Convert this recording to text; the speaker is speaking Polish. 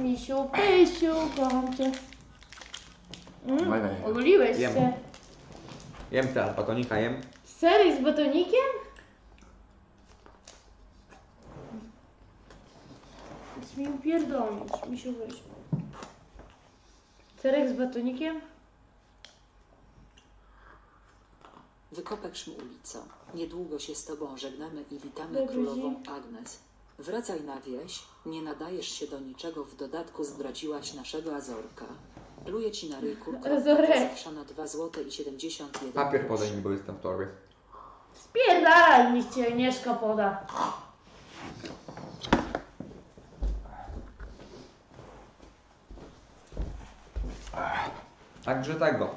Misiu, pysiu, kocham cię. Mm, ogoliłeś Jem. się. Jem teraz batonika, jem. Serek z batonikiem? Chcesz mi upierdolić, misiu, weź. Serek z batonikiem? Wykopek ulico. Niedługo się z tobą żegnamy i witamy Dobrze. królową Agnes. Wracaj na wieś, nie nadajesz się do niczego, w dodatku zdradziłaś naszego Azorka. Pluję ci na ryj kurka. Azorek. Zawszano 2 zł i 71 Papier podaj mi, bo jestem w torbie. Spierdalaj mi cię, Agnieszka poda. Także tego.